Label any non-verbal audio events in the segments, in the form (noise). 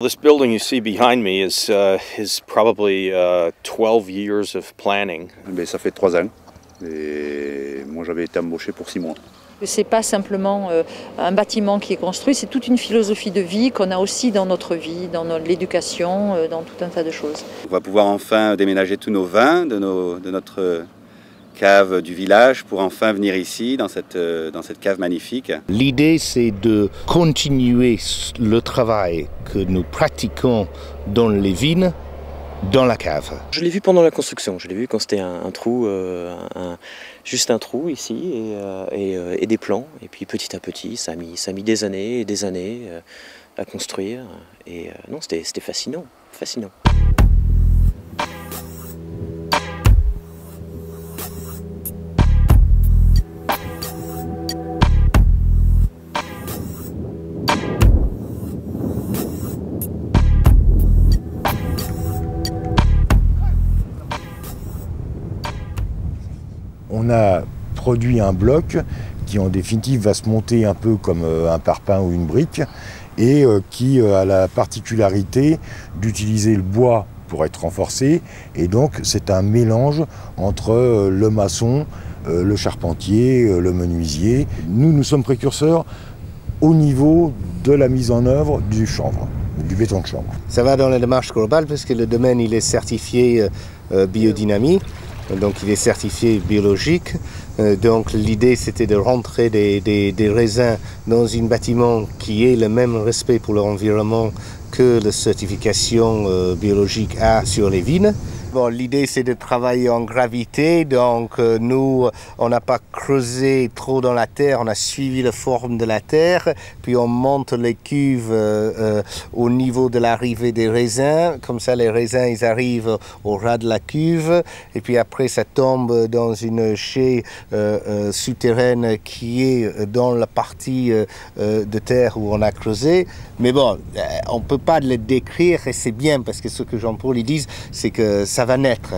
This building you see behind me is, uh, is probably uh, 12 years of planning. Mais ça fait trois ans. Et moi j'avais été embauché pour six mois. C'est pas simplement euh, un bâtiment qui est construit, c'est toute une philosophie de vie qu'on a aussi dans notre vie, dans l'éducation, euh, dans tout un tas de choses. On va pouvoir enfin déménager tous nos vins de, nos, de notre cave du village pour enfin venir ici dans cette, euh, dans cette cave magnifique. L'idée, c'est de continuer le travail que nous pratiquons dans les vignes, dans la cave. Je l'ai vu pendant la construction, je l'ai vu quand c'était un, un trou, euh, un- juste un trou ici et, euh, et, euh, et des plans. Et puis petit à petit, ça a mis, ça a mis des années et des années euh, à construire. Et euh, non, c'était c'était fascinant, fascinant. On a produit un bloc qui en définitive va se monter un peu comme euh, un parpaing ou une brique et euh, qui euh, a la particularité d'utiliser le bois pour être renforcé et donc c'est un mélange entre le maçon, le charpentier, le menuisier. Nous, nous sommes précurseurs au niveau de la mise en œuvre du chanvre, du béton de chanvre. Ça va dans la démarche globale parce que le domaine il est certifié biodynamie, donc il est certifié biologique. Euh, donc l'idée c'était de rentrer des, raisins dans un bâtiment qui ait le même respect pour l'environnement que la certification euh, biologique a sur les vignes. Bon, l'idée c'est de travailler en gravité, donc euh, nous on n'a pas creusé trop dans la terre, on a suivi la forme de la terre, puis on monte les cuves euh, euh, au niveau de l'arrivée des raisins, comme ça les raisins ils arrivent au ras de la cuve, et puis après ça tombe dans une euh, souterraine qui est dans la partie de terre où on a creusé. Mais bon, on peut pas le décrire et c'est bien parce que ce que Jean-Paul ils c'est que ça va naître.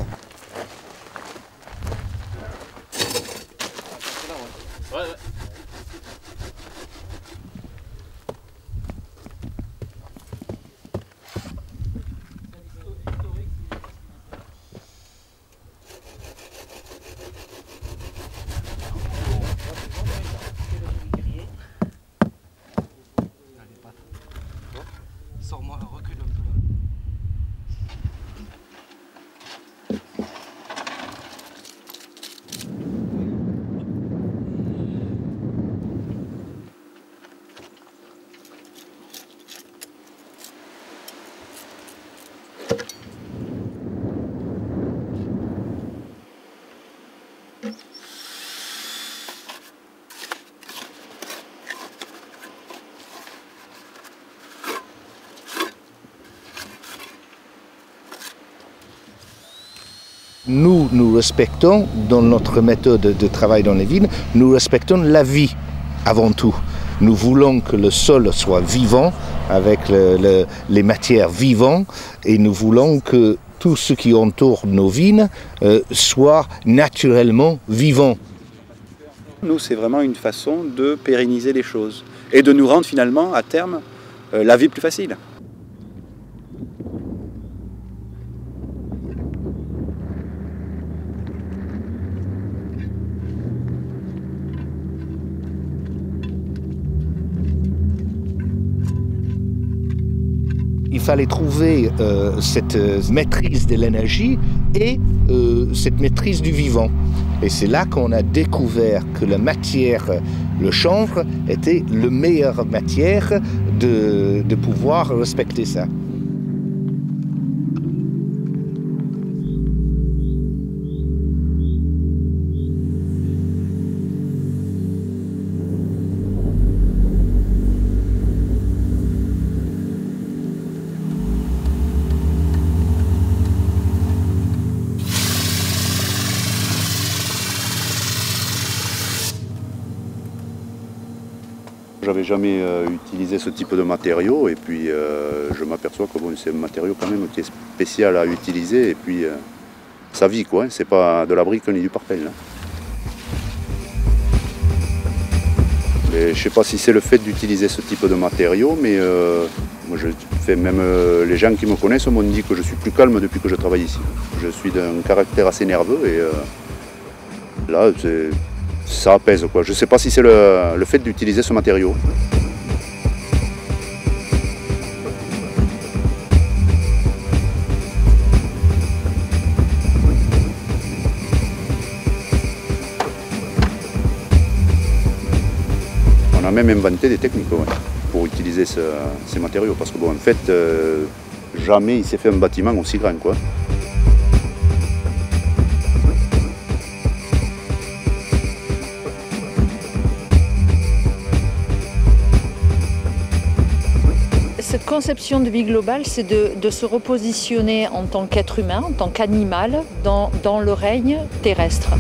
Nous, nous respectons, dans notre méthode de travail dans les vignes, nous respectons la vie avant tout. Nous voulons que le sol soit vivant, avec le- le- les matières vivantes, et nous voulons que tout ce qui entoure nos vignes euh, soit naturellement vivant. Nous, c'est vraiment une façon de pérenniser les choses et de nous rendre finalement à terme euh, la vie plus facile. Fallait trouver euh, cette euh, maîtrise de l'énergie et euh, cette maîtrise du vivant. Et c'est là qu'on a découvert que la matière, le chanvre, était la meilleure matière de, de pouvoir respecter ça. Jamais euh, utilisé ce type de matériau et puis euh, je m'aperçois que bon, c'est un matériau quand même qui est spécial à utiliser et puis euh, ça vit quoi, hein. c'est pas de la brique ni du parpelle. hein. je ne sais pas si c'est le fait d'utiliser ce type de matériaux, mais euh, moi je fais même euh, les gens qui me connaissent m'ont dit que je suis plus calme depuis que je travaille ici. Je suis d'un caractère assez nerveux et euh, là ça apaise. Quoi. Je ne sais pas si c'est le fait d'utiliser ce matériau. même inventé des techniques pour utiliser ces matériaux. Parce que bon, en fait, euh, jamais il s'est fait un bâtiment aussi grand. Quoi. Conception de vie globale, c'est de, se repositionner en tant qu'être humain, en tant qu'animal, dans, le règne terrestre.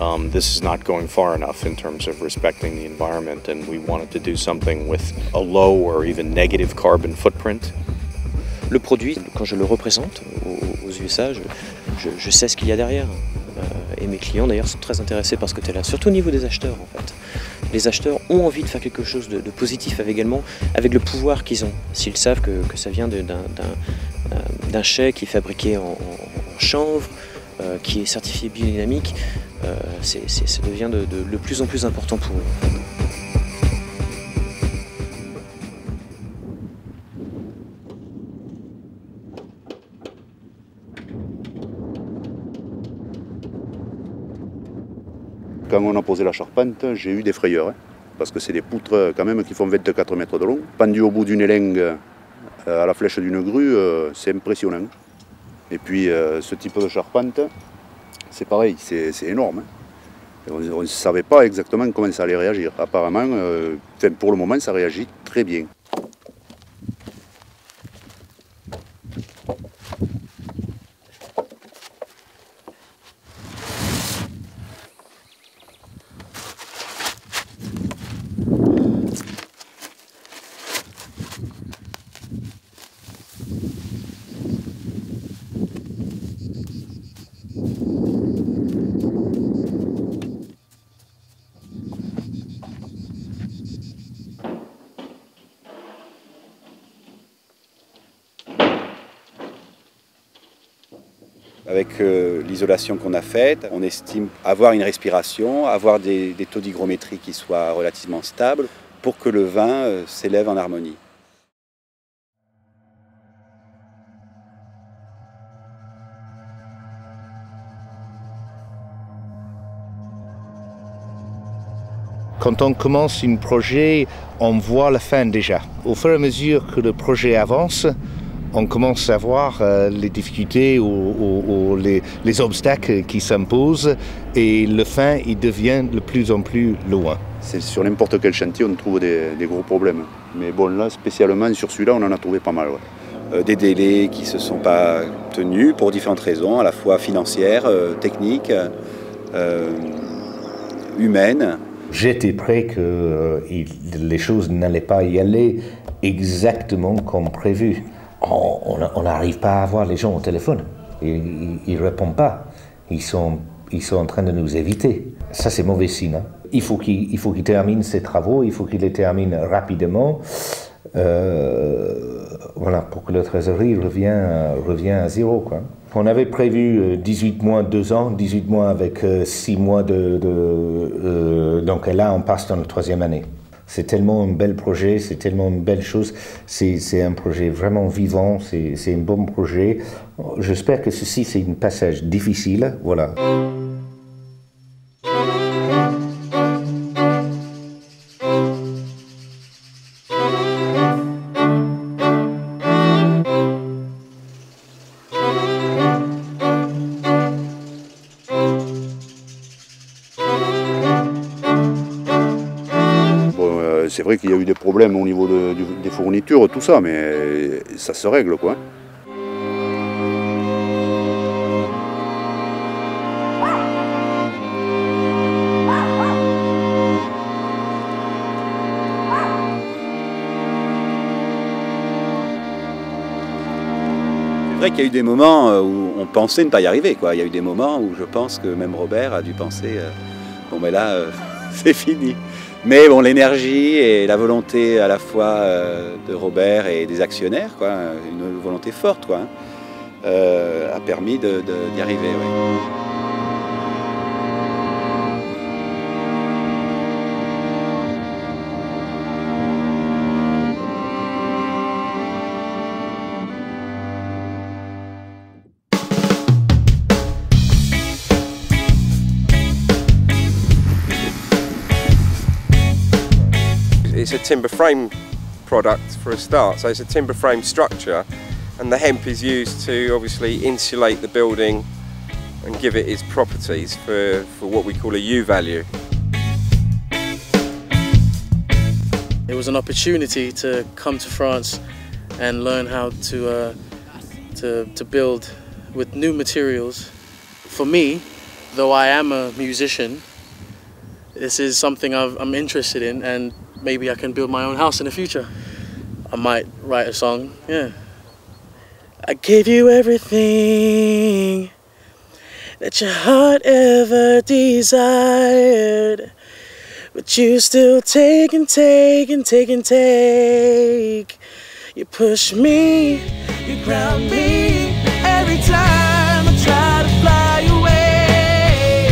Um, this is not going far enough in terms of respecting the environment, and we wanted to do something with a low or even negative carbon footprint. Le produit, quand je le représente aux, USA, je, sais ce qu'il y a derrière. Euh, et mes clients d'ailleurs sont très intéressés par ce côté-là, surtout au niveau des acheteurs en fait. Les acheteurs ont envie de faire quelque chose de, positif avec également, avec le pouvoir qu'ils ont. S'ils savent que, que, ça vient d'un chai qui est fabriqué en chanvre, euh, qui est certifié biodynamique, euh, ça devient de, plus en plus important pour eux. Quand on a posé la charpente, j'ai eu des frayeurs, hein, parce que c'est des poutres quand même qui font 24 mètres de long, pendues au bout d'une élingue euh, à la flèche d'une grue, c'est impressionnant. Et puis euh, ce type de charpente, c'est pareil, c'est énorme. Hein. On ne savait pas exactement comment ça allait réagir. Apparemment, euh, pour le moment, ça réagit très bien. Avec euh, l'isolation qu'on a faite, on estime avoir une respiration, avoir des, taux d'hygrométrie qui soient relativement stables pour que le vin euh, s'élève en harmonie. Quand on commence un projet, on voit la fin déjà. Au fur et à mesure que le projet avance, on commence à voir euh, les difficultés ou, les, obstacles qui s'imposent et le fin il devient de plus en plus loin. C'est sur n'importe quel chantier on trouve des, gros problèmes. Mais bon là spécialement sur celui-là on en a trouvé pas mal. Euh, des délais qui ne se sont pas tenus pour différentes raisons, à la fois financières, euh, techniques, humaines. J'étais prêt que les choses n'allaient pas y aller exactement comme prévu on n'arrive pas à voir les gens au téléphone. Ils ne répondent pas. Ils sont, ils sont en train de nous éviter. Ça, c'est mauvais signe. Hein. Il faut qu'il qu termine ses travaux, il faut qu'il les termine rapidement. Euh, voilà, pour que le trésorerie revienne, revient à zéro. Quoi. On avait prévu 18 euh, mois, 2 ans, 18 mois avec 6 euh, mois de... de donc là, on passe dans la troisième année. C'est tellement un bel projet, c'est tellement une belle chose. C'est un projet vraiment vivant, c'est un bon projet. J'espère que ceci, c'est un passage difficile. Voilà. au niveau des fournitures, tout ça, mais ça se règle quoi. Hein. C'est vrai qu'il y a eu des moments euh, où on pensait ne pas y arriver. Quoi. Il y a eu des moments où je pense que même Robert a dû penser euh, bon, mais là, euh, (laughs) c'est fini. Mais bon, l'énergie et la volonté à la fois de Robert et des actionnaires, quoi, une volonté forte, quoi, hein, a permis d'y arriver. Timber frame product for a start. So it's a timber frame structure and the hemp is used to obviously insulate the building and give it its properties for, for what we call a U value. It was an opportunity to come to France and learn how to, uh, to, to build with new materials. For me, though I am a musician, this is something i am interested in and maybe I can build my own house in the future. I might write a song, yeah. I gave you everything that your heart ever desired. But you still take and take and take and take. You push me, you ground me every time I try to fly away.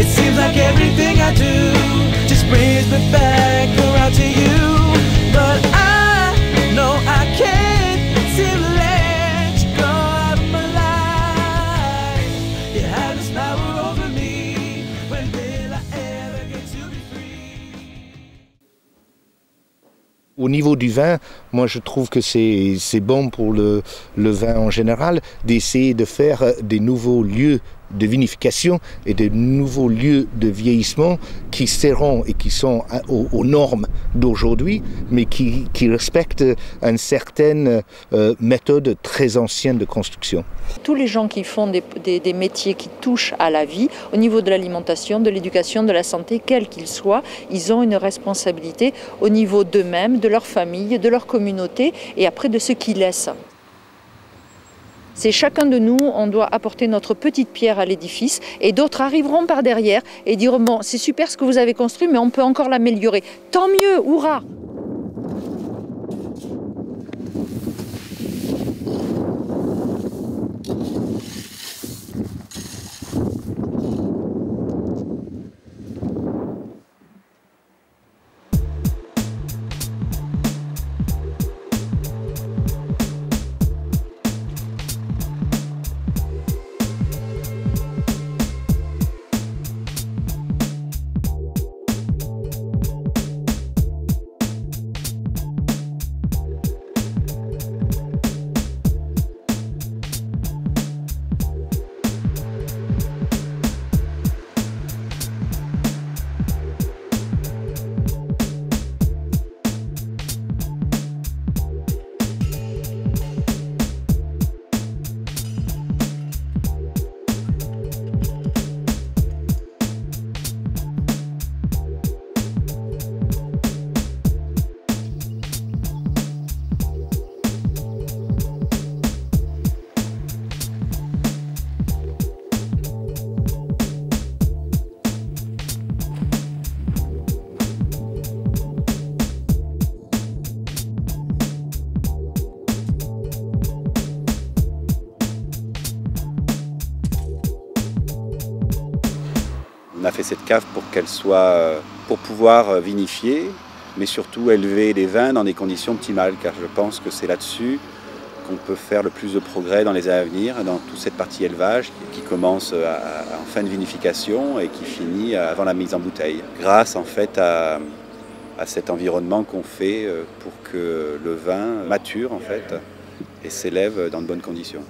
It seems like everything I do just brings me back Au niveau du vin, moi je trouve que c'est bon pour le, vin en général d'essayer de faire des nouveaux lieux de vinification et de nouveaux lieux de vieillissement qui seront et qui sont aux, normes d'aujourd'hui, mais qui, respectent une certaine euh, méthode très ancienne de construction. Tous les gens qui font des, des métiers qui touchent à la vie, au niveau de l'alimentation, de l'éducation, de la santé, quels qu'ils soient, ils ont une responsabilité au niveau d'eux-mêmes, de leur famille, de leur communauté et après de ce qu'ils laissent. C'est chacun de nous, on doit apporter notre petite pierre à l'édifice et d'autres arriveront par derrière et diront bon c'est super ce que vous avez construit mais on peut encore l'améliorer. Tant mieux, hurrah a fait cette cave pour qu'elle soit, pour pouvoir euh, vinifier, mais surtout élever les vins dans des conditions optimales, car je pense que c'est là-dessus qu'on peut faire le plus de progrès dans les années à venir, dans toute cette partie élevage qui commence en fin de vinification et qui finit avant la mise en bouteille, grâce en fait à, à cet environnement qu'on fait euh, pour que le vin mature en fait et s'élève dans de bonnes conditions.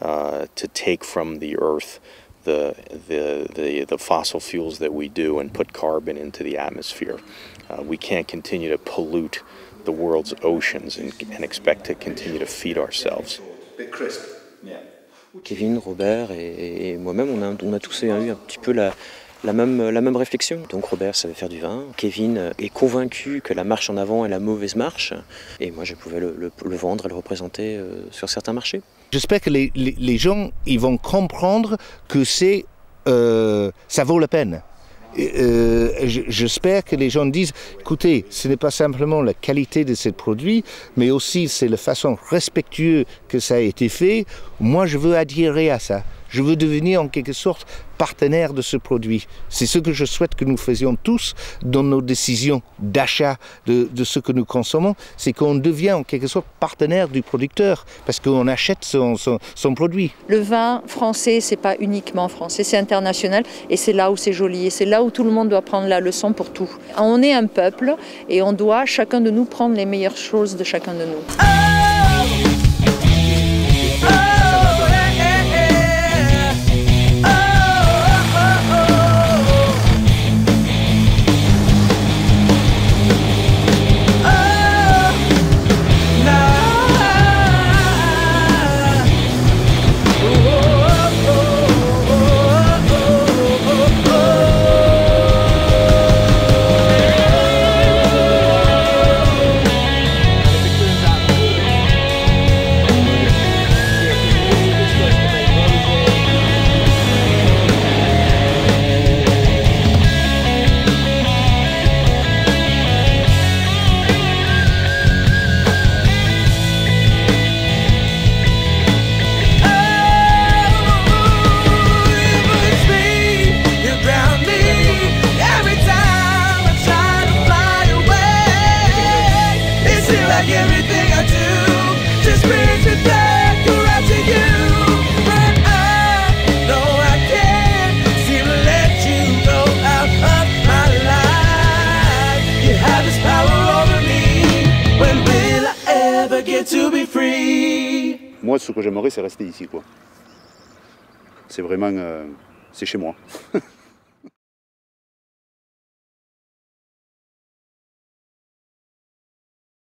Uh, to take from the earth the, the, the, the, fossil fuels that we do and put carbon into the atmosphere. Uh, we can't continue to pollute the world's oceans and, and expect to continue to feed ourselves. Kevin, Robert et, et moi-même, on a, on a tous eu un petit peu la, la même, la même réflexion. Donc Robert savait faire du vin, Kevin est convaincu que la marche en avant est la mauvaise marche, et moi je pouvais le, le, vendre et le représenter euh, sur certains marchés. J'espère que les, les, gens ils vont comprendre que c'est, euh, ça vaut la peine. Euh, J'espère que les gens disent, écoutez, ce n'est pas simplement la qualité de ce produit, mais aussi c'est la façon respectueuse que ça a été fait. Moi, je veux adhérer à ça. Je veux devenir en quelque sorte partenaire de ce produit. C'est ce que je souhaite que nous faisions tous dans nos décisions d'achat de, ce que nous consommons, c'est qu'on devient en quelque sorte partenaire du producteur parce qu'on achète son, produit. Le vin français, c'est pas uniquement français, c'est international et c'est là où c'est joli et c'est là où tout le monde doit prendre la leçon pour tout. On est un peuple et on doit chacun de nous prendre les meilleures choses de chacun de nous. Moi, ce que j'aimerais, c'est rester ici, quoi. C'est vraiment, euh, c'est chez moi. (laughs)